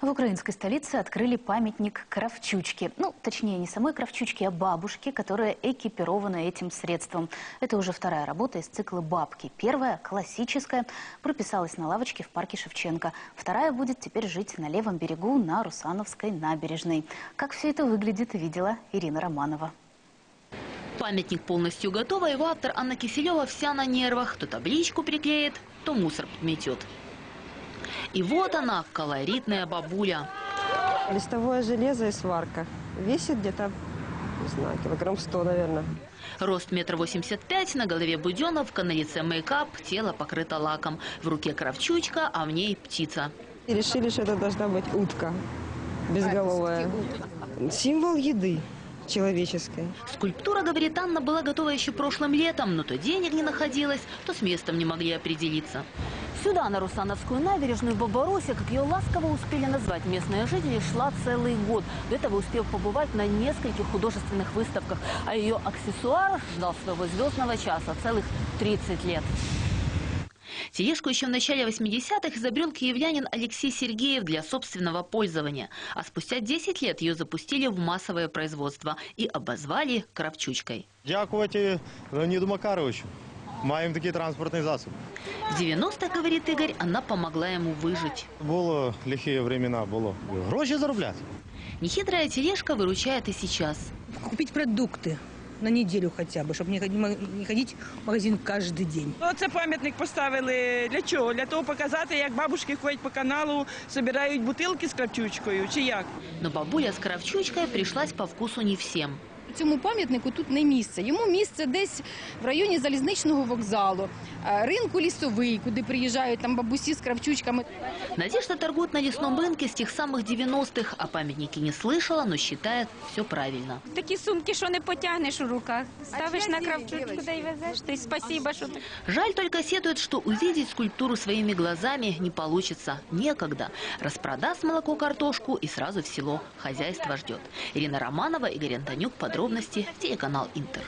В украинской столице открыли памятник Кравчучке. Ну, точнее, не самой Кравчучке, а бабушке, которая экипирована этим средством. Это уже вторая работа из цикла «Бабки». Первая, классическая, прописалась на лавочке в парке Шевченко. Вторая будет теперь жить на левом берегу на Русановской набережной. Как все это выглядит, видела Ирина Романова. Памятник полностью готов, а его автор Анна Киселева вся на нервах. То табличку приклеит, то мусор подметет. И вот она, колоритная бабуля. Листовое железо и сварка. Весит где-то, не знаю, килограмм 100, наверное. Рост метр восемьдесят пять, на голове буденовка, на лице мейкап, тело покрыто лаком. В руке кравчучка, а в ней птица. И решили, что это должна быть утка безголовая. Символ еды человеческой. Скульптура, говорит Анна, была готова еще прошлым летом, но то денег не находилось, то с местом не могли определиться. Сюда, на Русановскую набережную в Боборосе, как ее ласково успели назвать местные жители, шла целый год. До этого успев побывать на нескольких художественных выставках. А ее аксессуар ждал своего звездного часа целых 30 лет. Тележку еще в начале 80-х изобрел киевлянин Алексей Сергеев для собственного пользования. А спустя 10 лет ее запустили в массовое производство и обозвали «кравчучкой». Дякувати Леоніду Макаровичу. Маємо такий транспортний засіб. В 90-х, говорит Игорь, она помогла ему выжить. Було лихі времена, було. Гроші заробляти. Нехитрая тележка выручает и сейчас. купить продукты на неделю хотя бы, чтобы не ходить, в магазин каждый день. Оце пам'ятник поставили для чого? Для того показати, як бабушки ходять по каналу, збирають бутилки з крапчучкою, чи як? Но бабуля с кравчучкой пришлась по вкусу не всем Цьому пам'ятнику тут не місце. Йому місце десь в районі залізничного вокзалу, е, ринку лісовий, куди приїжджають там бабусі з кравчучками. Надежда торгует на лесном рынке с тех самых 90-х. О памятнике не слышала, но считает все правильно. Такі сумки, що не потягнеш у руках. Ставиш на кравчучку, да й везеш. То й спасибо, що так. Жаль только сетует, что увидеть скульптуру своими глазами не получится. Некогда. Распродаст молоко картошку и сразу в село. Хозяйство ждет. Ирина Романова, Игорь Антонюк. Подробности. Телеканал Интер.